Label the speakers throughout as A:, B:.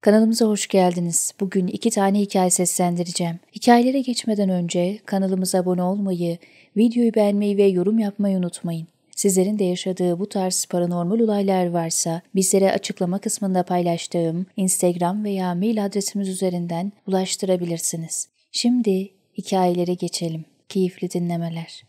A: Kanalımıza hoş geldiniz. Bugün iki tane hikaye seslendireceğim. Hikayelere geçmeden önce kanalımıza abone olmayı, videoyu beğenmeyi ve yorum yapmayı unutmayın. Sizlerin de yaşadığı bu tarz paranormal olaylar varsa bizlere açıklama kısmında paylaştığım Instagram veya mail adresimiz üzerinden ulaştırabilirsiniz. Şimdi hikayelere geçelim. Keyifli dinlemeler.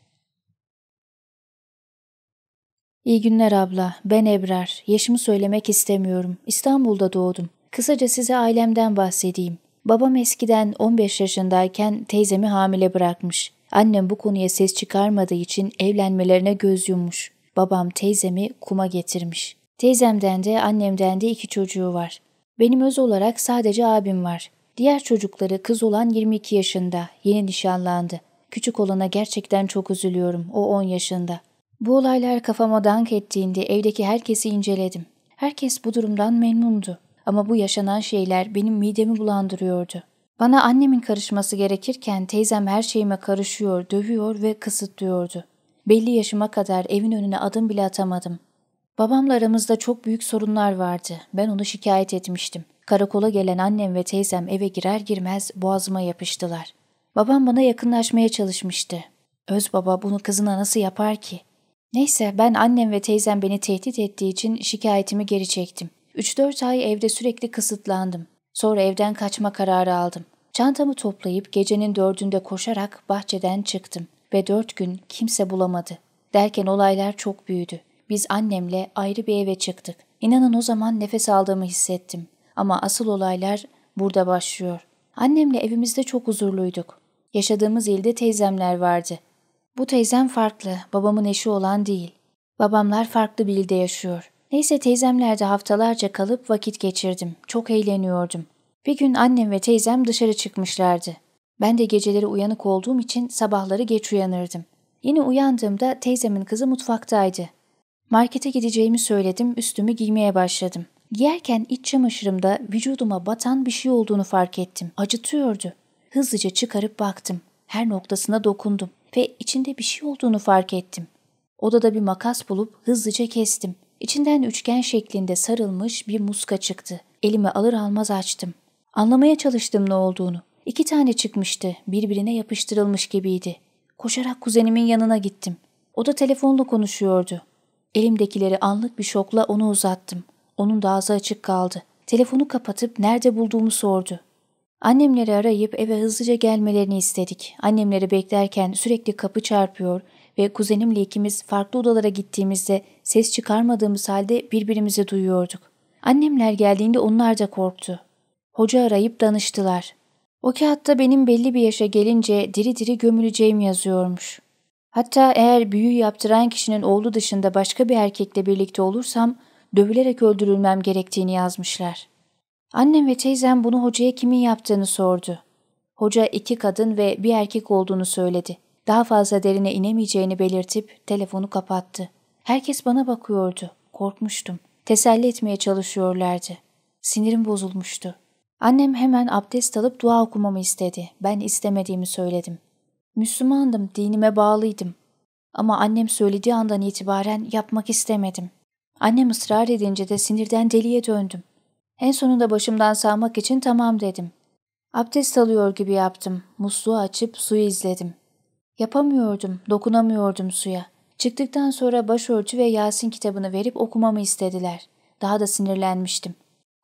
A: İyi günler abla. Ben Ebrar. Yaşımı söylemek istemiyorum. İstanbul'da doğdum. Kısaca size ailemden bahsedeyim. Babam eskiden 15 yaşındayken teyzemi hamile bırakmış. Annem bu konuya ses çıkarmadığı için evlenmelerine göz yummuş. Babam teyzemi kuma getirmiş. Teyzemden de annemden de iki çocuğu var. Benim öz olarak sadece abim var. Diğer çocukları kız olan 22 yaşında, yeni nişanlandı. Küçük olana gerçekten çok üzülüyorum, o 10 yaşında. Bu olaylar kafama dank ettiğinde evdeki herkesi inceledim. Herkes bu durumdan memnundu. Ama bu yaşanan şeyler benim midemi bulandırıyordu. Bana annemin karışması gerekirken teyzem her şeyime karışıyor, dövüyor ve kısıtlıyordu. Belli yaşıma kadar evin önüne adım bile atamadım. Babamla aramızda çok büyük sorunlar vardı. Ben onu şikayet etmiştim. Karakola gelen annem ve teyzem eve girer girmez boğazıma yapıştılar. Babam bana yakınlaşmaya çalışmıştı. Öz baba bunu kızına nasıl yapar ki? Neyse ben annem ve teyzem beni tehdit ettiği için şikayetimi geri çektim. 3-4 ay evde sürekli kısıtlandım. Sonra evden kaçma kararı aldım. Çantamı toplayıp gecenin dördünde koşarak bahçeden çıktım ve dört gün kimse bulamadı. Derken olaylar çok büyüdü. Biz annemle ayrı bir eve çıktık. İnanın o zaman nefes aldığımı hissettim. Ama asıl olaylar burada başlıyor. Annemle evimizde çok huzurluyduk. Yaşadığımız ilde teyzemler vardı. Bu teyzem farklı, babamın eşi olan değil. Babamlar farklı bir ilde yaşıyor. Neyse teyzemlerde haftalarca kalıp vakit geçirdim. Çok eğleniyordum. Bir gün annem ve teyzem dışarı çıkmışlardı. Ben de geceleri uyanık olduğum için sabahları geç uyanırdım. Yine uyandığımda teyzemin kızı mutfaktaydı. Markete gideceğimi söyledim, üstümü giymeye başladım. Giyerken iç çamaşırımda vücuduma batan bir şey olduğunu fark ettim. Acıtıyordu. Hızlıca çıkarıp baktım. Her noktasına dokundum ve içinde bir şey olduğunu fark ettim. Odada bir makas bulup hızlıca kestim. İçinden üçgen şeklinde sarılmış bir muska çıktı. Elimi alır almaz açtım. Anlamaya çalıştım ne olduğunu. İki tane çıkmıştı, birbirine yapıştırılmış gibiydi. Koşarak kuzenimin yanına gittim. O da telefonla konuşuyordu. Elimdekileri anlık bir şokla onu uzattım. Onun da ağzı açık kaldı. Telefonu kapatıp nerede bulduğumu sordu. Annemleri arayıp eve hızlıca gelmelerini istedik. Annemleri beklerken sürekli kapı çarpıyor ve kuzenimle ikimiz farklı odalara gittiğimizde ses çıkarmadığımız halde birbirimizi duyuyorduk. Annemler geldiğinde onlar da korktu. Hoca arayıp danıştılar. O kağıtta benim belli bir yaşa gelince diri diri gömüleceğim yazıyormuş. Hatta eğer büyü yaptıran kişinin oğlu dışında başka bir erkekle birlikte olursam dövülerek öldürülmem gerektiğini yazmışlar. Annem ve teyzem bunu hocaya kimin yaptığını sordu. Hoca iki kadın ve bir erkek olduğunu söyledi. Daha fazla derine inemeyeceğini belirtip telefonu kapattı. Herkes bana bakıyordu. Korkmuştum. Teselli etmeye çalışıyorlardı. Sinirim bozulmuştu. Annem hemen abdest alıp dua okumamı istedi. Ben istemediğimi söyledim. Müslümandım, dinime bağlıydım. Ama annem söylediği andan itibaren yapmak istemedim. Annem ısrar edince de sinirden deliye döndüm. En sonunda başımdan sağmak için tamam dedim. Abdest alıyor gibi yaptım. Musluğu açıp suyu izledim. Yapamıyordum, dokunamıyordum suya. Çıktıktan sonra başörtü ve Yasin kitabını verip okumamı istediler. Daha da sinirlenmiştim.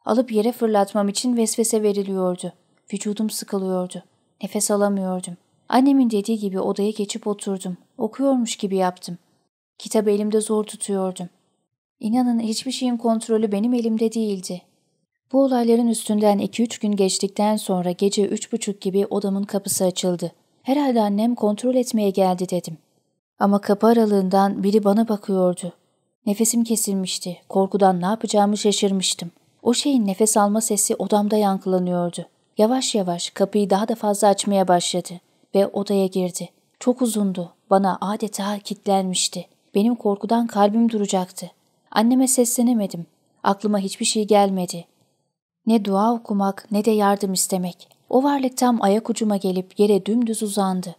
A: Alıp yere fırlatmam için vesvese veriliyordu. Vücudum sıkılıyordu. Nefes alamıyordum. Annemin dediği gibi odaya geçip oturdum. Okuyormuş gibi yaptım. Kitabı elimde zor tutuyordum. İnanın hiçbir şeyin kontrolü benim elimde değildi. Bu olayların üstünden 2-3 gün geçtikten sonra gece üç buçuk gibi odamın kapısı açıldı. Herhalde annem kontrol etmeye geldi dedim. Ama kapı aralığından biri bana bakıyordu. Nefesim kesilmişti. Korkudan ne yapacağımı şaşırmıştım. O şeyin nefes alma sesi odamda yankılanıyordu. Yavaş yavaş kapıyı daha da fazla açmaya başladı ve odaya girdi. Çok uzundu. Bana adeta kilitlenmişti. Benim korkudan kalbim duracaktı. Anneme seslenemedim. Aklıma hiçbir şey gelmedi. Ne dua okumak ne de yardım istemek. O varlık tam ayak ucuma gelip yere dümdüz uzandı.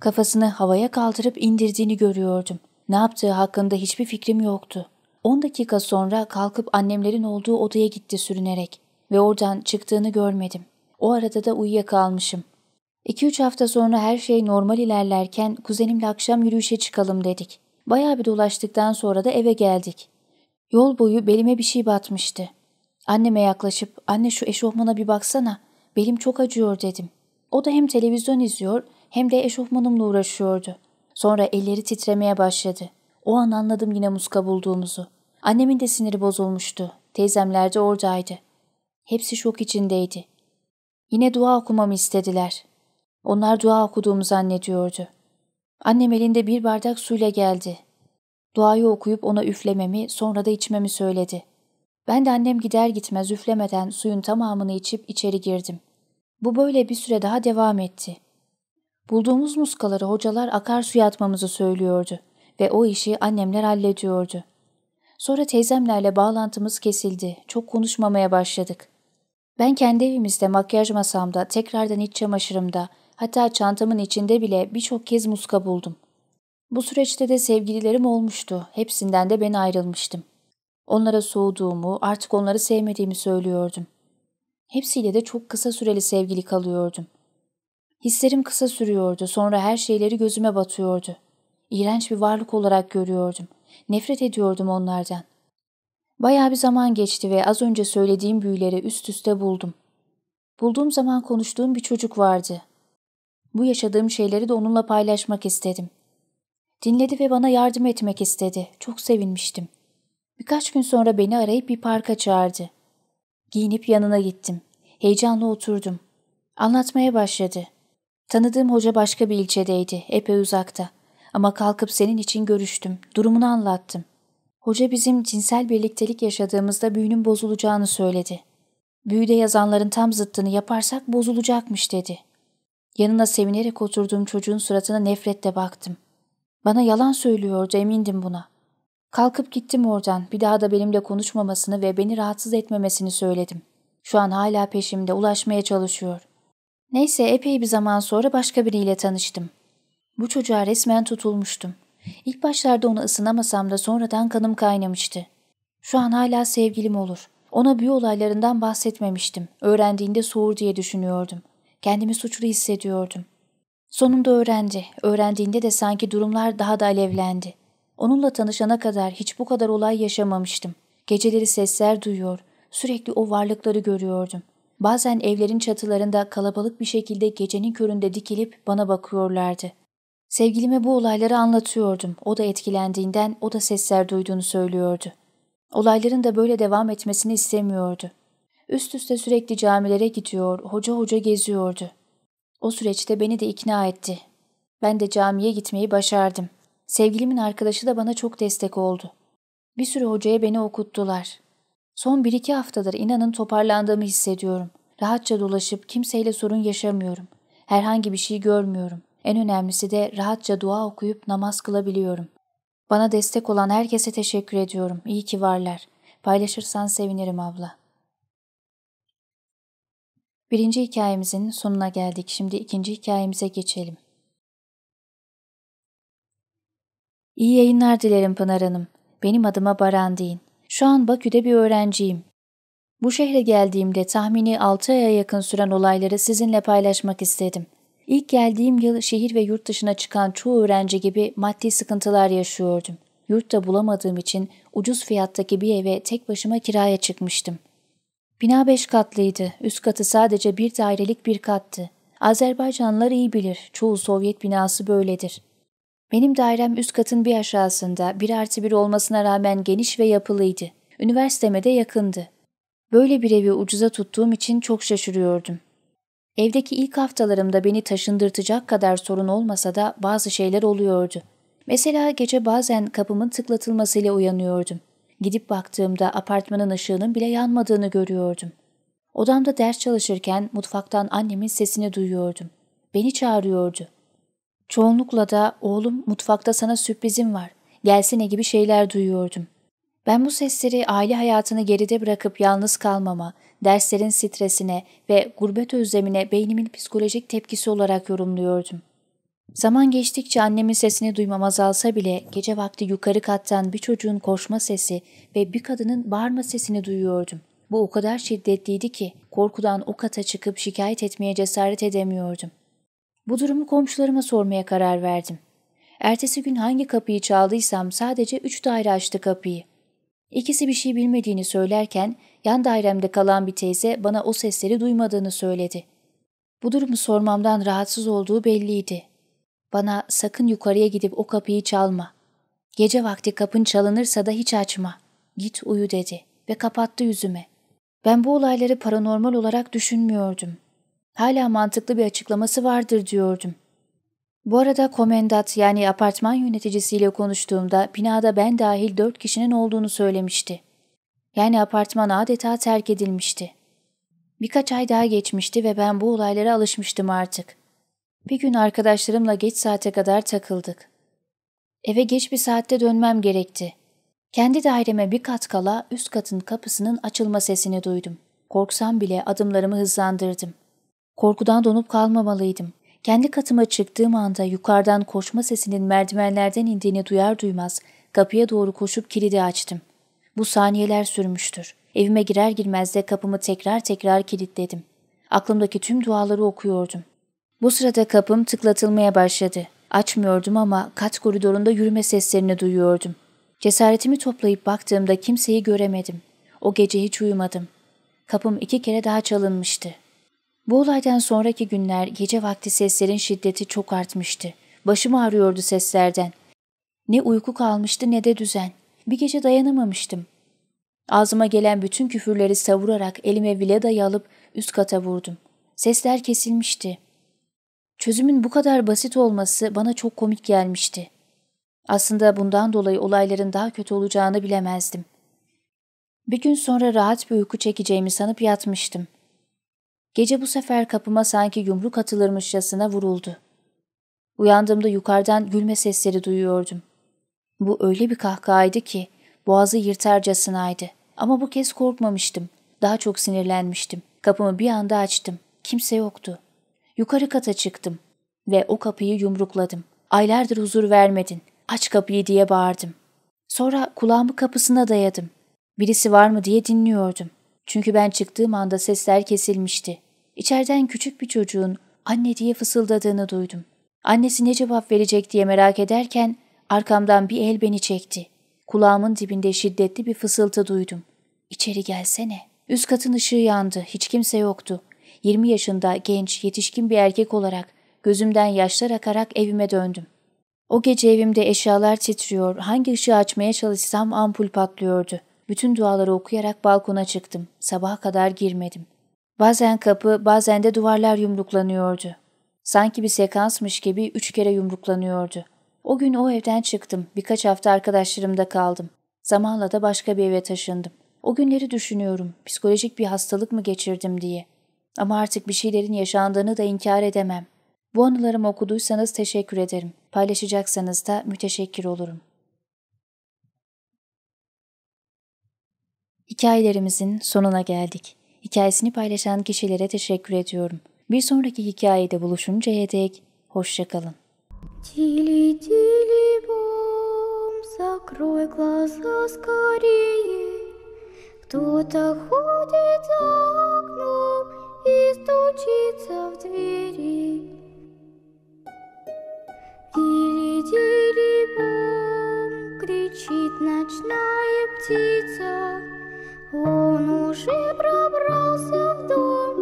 A: Kafasını havaya kaldırıp indirdiğini görüyordum. Ne yaptığı hakkında hiçbir fikrim yoktu. On dakika sonra kalkıp annemlerin olduğu odaya gitti sürünerek. ve oradan çıktığını görmedim. O arada da uyuyakalmışım. İki üç hafta sonra her şey normal ilerlerken kuzenimle akşam yürüyüşe çıkalım dedik. Bayağı bir dolaştıktan sonra da eve geldik. Yol boyu belime bir şey batmıştı. Anneme yaklaşıp anne şu eşofmana bir baksana belim çok acıyor dedim. O da hem televizyon izliyor hem de eşofmanımla uğraşıyordu. Sonra elleri titremeye başladı. O an anladım yine muska bulduğumuzu. Annemin de siniri bozulmuştu. Teyzemler de oradaydı. Hepsi şok içindeydi. Yine dua okumamı istediler. Onlar dua okuduğumu zannediyordu. Annem elinde bir bardak suyla geldi. Duayı okuyup ona üflememi, sonra da içmemi söyledi. Ben de annem gider gitmez üflemeden suyun tamamını içip içeri girdim. Bu böyle bir süre daha devam etti. Bulduğumuz muskaları hocalar akarsuya atmamızı söylüyordu ve o işi annemler hallediyordu. Sonra teyzemlerle bağlantımız kesildi, çok konuşmamaya başladık. Ben kendi evimizde makyaj masamda, tekrardan iç çamaşırımda, hatta çantamın içinde bile birçok kez muska buldum. Bu süreçte de sevgililerim olmuştu, hepsinden de ben ayrılmıştım. Onlara soğuduğumu, artık onları sevmediğimi söylüyordum. Hepsiyle de çok kısa süreli sevgili kalıyordum. Hislerim kısa sürüyordu, sonra her şeyleri gözüme batıyordu. İğrenç bir varlık olarak görüyordum. Nefret ediyordum onlardan. Bayağı bir zaman geçti ve az önce söylediğim büyüleri üst üste buldum. Bulduğum zaman konuştuğum bir çocuk vardı. Bu yaşadığım şeyleri de onunla paylaşmak istedim. Dinledi ve bana yardım etmek istedi. Çok sevinmiştim. Birkaç gün sonra beni arayıp bir parka çağırdı. Giyinip yanına gittim. Heyecanla oturdum. Anlatmaya başladı. Tanıdığım hoca başka bir ilçedeydi, epey uzakta. Ama kalkıp senin için görüştüm, durumunu anlattım. Hoca bizim cinsel birliktelik yaşadığımızda büyünün bozulacağını söyledi. Büyüde yazanların tam zıttını yaparsak bozulacakmış dedi. Yanına sevinerek oturduğum çocuğun suratına nefretle baktım. Bana yalan söylüyordu emindim buna. Kalkıp gittim oradan bir daha da benimle konuşmamasını ve beni rahatsız etmemesini söyledim. Şu an hala peşimde ulaşmaya çalışıyor. Neyse epey bir zaman sonra başka biriyle tanıştım. Bu çocuğa resmen tutulmuştum. İlk başlarda ona ısınamasam da sonradan kanım kaynamıştı. Şu an hala sevgilim olur. Ona büyü olaylarından bahsetmemiştim. Öğrendiğinde soğur diye düşünüyordum. Kendimi suçlu hissediyordum. Sonunda öğrendi. Öğrendiğinde de sanki durumlar daha da alevlendi. Onunla tanışana kadar hiç bu kadar olay yaşamamıştım. Geceleri sesler duyuyor, sürekli o varlıkları görüyordum. Bazen evlerin çatılarında kalabalık bir şekilde gecenin köründe dikilip bana bakıyorlardı. Sevgilime bu olayları anlatıyordum. O da etkilendiğinden o da sesler duyduğunu söylüyordu. Olayların da böyle devam etmesini istemiyordu. Üst üste sürekli camilere gidiyor, hoca hoca geziyordu. O süreçte beni de ikna etti. Ben de camiye gitmeyi başardım. Sevgilimin arkadaşı da bana çok destek oldu. Bir sürü hocaya beni okuttular. Son bir iki haftadır inanın toparlandığımı hissediyorum. Rahatça dolaşıp kimseyle sorun yaşamıyorum. Herhangi bir şey görmüyorum. En önemlisi de rahatça dua okuyup namaz kılabiliyorum. Bana destek olan herkese teşekkür ediyorum. İyi ki varlar. Paylaşırsan sevinirim abla. Birinci hikayemizin sonuna geldik. Şimdi ikinci hikayemize geçelim. İyi yayınlar dilerim Pınar Hanım. Benim adıma Baran deyin. Şu an Bakü'de bir öğrenciyim. Bu şehre geldiğimde tahmini 6 aya yakın süren olayları sizinle paylaşmak istedim. İlk geldiğim yıl şehir ve yurt dışına çıkan çoğu öğrenci gibi maddi sıkıntılar yaşıyordum. Yurtta bulamadığım için ucuz fiyattaki bir eve tek başıma kiraya çıkmıştım. Bina beş katlıydı. Üst katı sadece bir dairelik bir kattı. Azerbaycanlılar iyi bilir. Çoğu Sovyet binası böyledir. Benim dairem üst katın bir aşağısında, bir artı bir olmasına rağmen geniş ve yapılıydı. Üniversiteme de yakındı. Böyle bir evi ucuza tuttuğum için çok şaşırıyordum. Evdeki ilk haftalarımda beni taşındırtacak kadar sorun olmasa da bazı şeyler oluyordu. Mesela gece bazen kapımın tıklatılmasıyla uyanıyordum. Gidip baktığımda apartmanın ışığının bile yanmadığını görüyordum. Odamda ders çalışırken mutfaktan annemin sesini duyuyordum. Beni çağırıyordu. Çoğunlukla da oğlum mutfakta sana sürprizim var, gelsene gibi şeyler duyuyordum. Ben bu sesleri aile hayatını geride bırakıp yalnız kalmama, derslerin stresine ve gurbet özlemine beynimin psikolojik tepkisi olarak yorumluyordum. Zaman geçtikçe annemin sesini duymam azalsa bile gece vakti yukarı kattan bir çocuğun koşma sesi ve bir kadının bağırma sesini duyuyordum. Bu o kadar şiddetliydi ki korkudan o kata çıkıp şikayet etmeye cesaret edemiyordum. Bu durumu komşularıma sormaya karar verdim. Ertesi gün hangi kapıyı çaldıysam sadece üç daire açtı kapıyı. İkisi bir şey bilmediğini söylerken yan dairemde kalan bir teyze bana o sesleri duymadığını söyledi. Bu durumu sormamdan rahatsız olduğu belliydi. Bana sakın yukarıya gidip o kapıyı çalma. Gece vakti kapın çalınırsa da hiç açma. Git uyu dedi ve kapattı yüzüme. Ben bu olayları paranormal olarak düşünmüyordum. Hala mantıklı bir açıklaması vardır diyordum. Bu arada komendat yani apartman yöneticisiyle konuştuğumda binada ben dahil dört kişinin olduğunu söylemişti. Yani apartman adeta terk edilmişti. Birkaç ay daha geçmişti ve ben bu olaylara alışmıştım artık. Bir gün arkadaşlarımla geç saate kadar takıldık. Eve geç bir saatte dönmem gerekti. Kendi daireme bir kat kala üst katın kapısının açılma sesini duydum. Korksam bile adımlarımı hızlandırdım. Korkudan donup kalmamalıydım. Kendi katıma çıktığım anda yukarıdan koşma sesinin merdivenlerden indiğini duyar duymaz kapıya doğru koşup kilidi açtım. Bu saniyeler sürmüştür. Evime girer girmez de kapımı tekrar tekrar kilitledim. Aklımdaki tüm duaları okuyordum. Bu sırada kapım tıklatılmaya başladı. Açmıyordum ama kat koridorunda yürüme seslerini duyuyordum. Cesaretimi toplayıp baktığımda kimseyi göremedim. O gece hiç uyumadım. Kapım iki kere daha çalınmıştı. Bu olaydan sonraki günler gece vakti seslerin şiddeti çok artmıştı. Başım ağrıyordu seslerden. Ne uyku kalmıştı ne de düzen. Bir gece dayanamamıştım. Ağzıma gelen bütün küfürleri savurarak elime viledayı alıp üst kata vurdum. Sesler kesilmişti. Çözümün bu kadar basit olması bana çok komik gelmişti. Aslında bundan dolayı olayların daha kötü olacağını bilemezdim. Bir gün sonra rahat bir uyku çekeceğimi sanıp yatmıştım. Gece bu sefer kapıma sanki yumruk atılırmışçasına vuruldu. Uyandığımda yukarıdan gülme sesleri duyuyordum. Bu öyle bir kahkahaydı ki boğazı yırtarcasınaydı. Ama bu kez korkmamıştım. Daha çok sinirlenmiştim. Kapımı bir anda açtım. Kimse yoktu. Yukarı kata çıktım ve o kapıyı yumrukladım. Aylardır huzur vermedin. Aç kapıyı diye bağırdım. Sonra kulağımı kapısına dayadım. Birisi var mı diye dinliyordum. Çünkü ben çıktığım anda sesler kesilmişti. İçeriden küçük bir çocuğun anne diye fısıldadığını duydum. Annesi ne cevap verecek diye merak ederken arkamdan bir el beni çekti. Kulağımın dibinde şiddetli bir fısıltı duydum. İçeri gelsene. Üst katın ışığı yandı. Hiç kimse yoktu. 20 yaşında genç, yetişkin bir erkek olarak gözümden yaşlar akarak evime döndüm. O gece evimde eşyalar titriyor, hangi ışığı açmaya çalışsam ampul patlıyordu. Bütün duaları okuyarak balkona çıktım. Sabaha kadar girmedim. Bazen kapı, bazen de duvarlar yumruklanıyordu. Sanki bir sekansmış gibi üç kere yumruklanıyordu. O gün o evden çıktım. Birkaç hafta arkadaşlarımda kaldım. Zamanla da başka bir eve taşındım. O günleri düşünüyorum. Psikolojik bir hastalık mı geçirdim diye. Ama artık bir şeylerin yaşandığını da inkar edemem. Bu anılarımı okuduysanız teşekkür ederim. Paylaşacaksanız da müteşekkir olurum. Hikayelerimizin sonuna geldik. Hikayesini paylaşan kişilere teşekkür ediyorum. Bir sonraki hikayede buluşuncaya dek hoşçakalın. Тили-тили-бом, закрой глаза скорее. Кто-то ходит за окном и стучится в двери. Тили-тили-бом, кричит ночная птица. Он уже пробрался в дом.